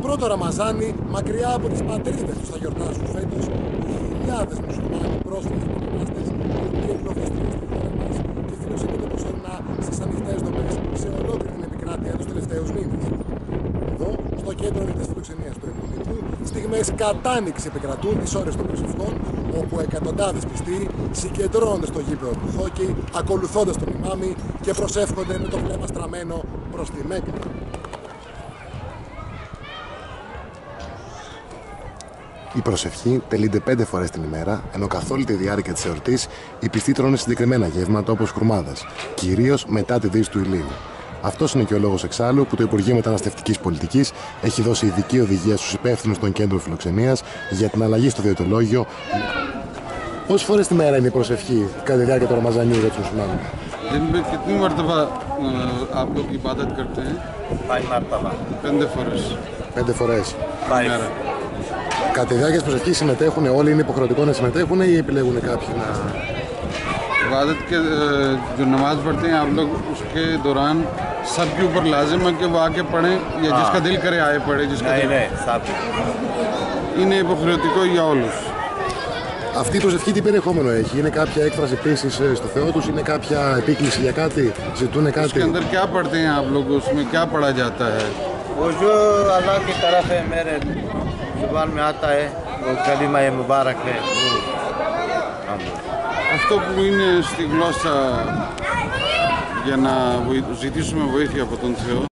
πρώτο Ραμαζάνι, μακριά από τις πατρίδες τους θα γιορτάσουν φέτος οι χιλιάδες μουσουλμάνοι πρόσφυγες μετανάστες οι οποίοι εκλογίστηκαν στη χώρα μας και φιλοξενούνται προσωρινά στις ανοιχτές δομές σε ολόκληρη την επικράτεια τους τελευταίους μήνες. Εδώ, στο κέντρο της φιλοξενίας του Εμμονίτου, στιγμές κατάνοιξης επικρατούν τις ώρες των προσευχών, όπου εκατοντάδες πιστοί συγκεντρώνονται στο γήπεδο του Χόκι, ακολουθώντας τον ημάμι και προσεύχονται με το βλέμμα στραμμένο προς τη Μέκα. Η προσευχή τελείται πέντε φορέ την ημέρα, ενώ καθ' όλη τη διάρκεια τη εορτή οι πιστοί τρώνε συγκεκριμένα γεύματα όπω κουρμάδε, κυρίω μετά τη δύση του ηλίου. Αυτό είναι και ο λόγο εξάλλου που το Υπουργείο Μεταναστευτική Πολιτική έχει δώσει ειδική οδηγία στου υπεύθυνου των κέντρων φιλοξενία για την αλλαγή στο διαιτολόγιο. Πόσε φορέ τη μέρα είναι η προσευχή κατά τη διάρκεια του Ραμαζανιού για του μουσουλμάνου. दिन में कितनी मरतबा अ, आप लोग इबादत करते हैं Five martaba. पेंदे फरस Πέντε φορέ. Five. Κατά τη διάρκεια τη προσευχή συμμετέχουν όλοι, είναι υποχρεωτικό να συμμετέχουν ή επιλέγουν κάποιοι να. इबादत के अ, जो नमाज पढ़ते हैं आप लोग उसके दौरान सबके ऊपर लाजिम है कि वो आके पढ़ें या जिसका दिल करे आए पढ़े जिसका Ναι, दिल ναι, σάπ. είναι υποχρεωτικό για όλους. Αυτή η προσευχή τι περιεχόμενο έχει, Είναι κάποια έκφραση πίστη στο Θεό του, Είναι κάποια επίκληση για κάτι, ζητούν उसके κάτι. अंदर क्या पढ़ते हैं आप लोग उसमें क्या पढ़ा जाता है वो जो अल्लाह की तरफ है मेरे जुबान में आता है वो कलीमा ये मुबारक है वो हम Αυτό που είναι στη γλώσσα για να βοη- ζητήσουμε βοήθεια από τον Θεό